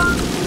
Whoa!